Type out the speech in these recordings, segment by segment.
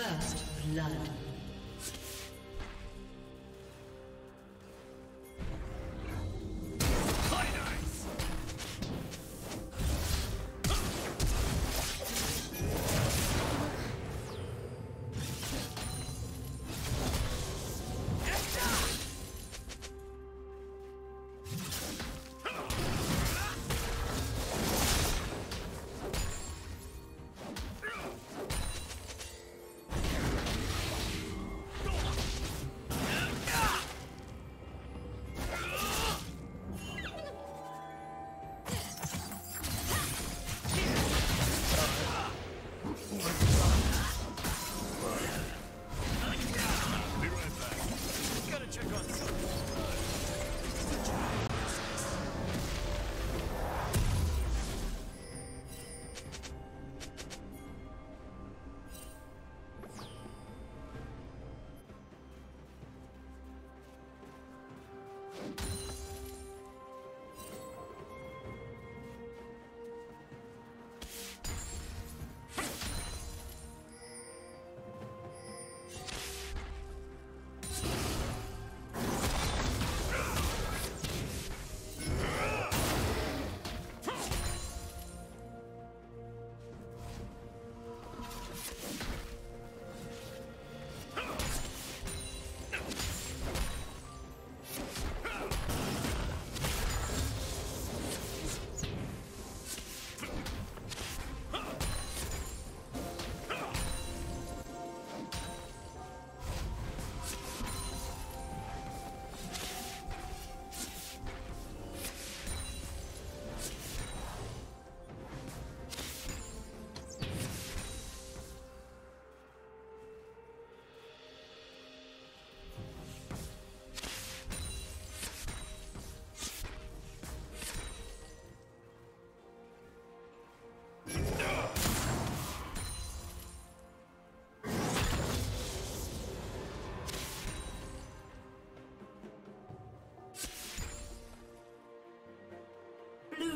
First blood.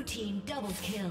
Team double kill.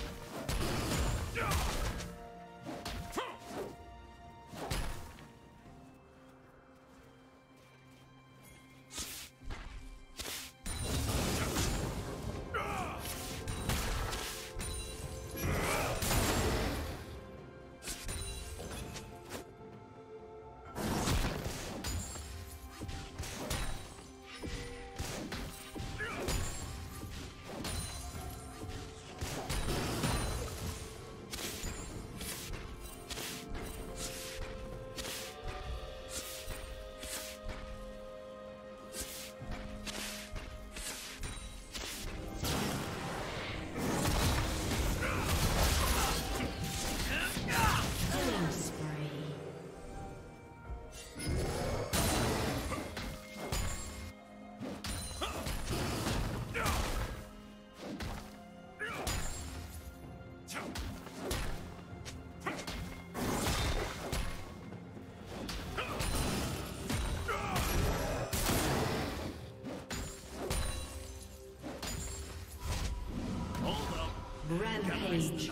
Rampage.